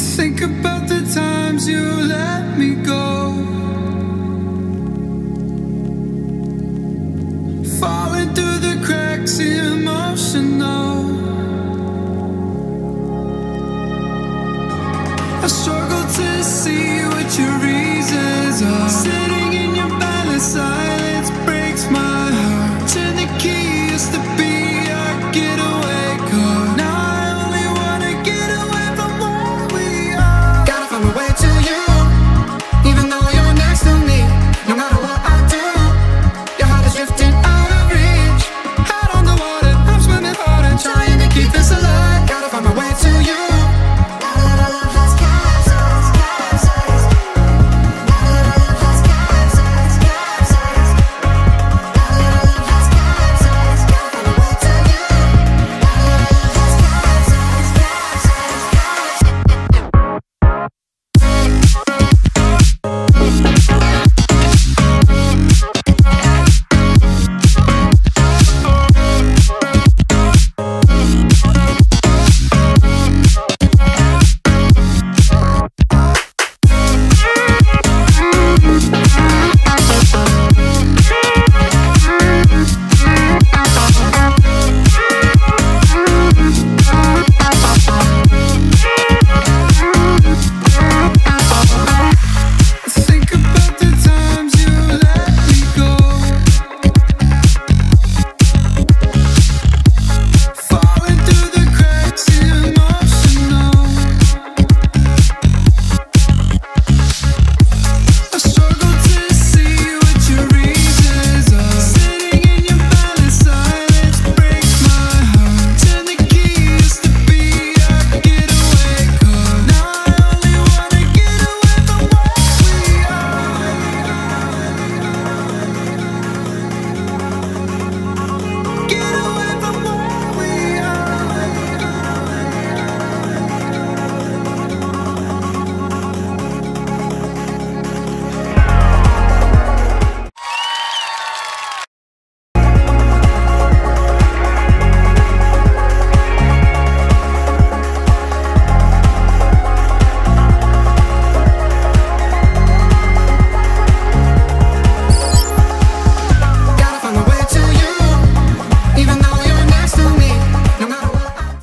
Think about the times you let me go. Falling through the cracks, emotional. I struggle to see what your reasons are.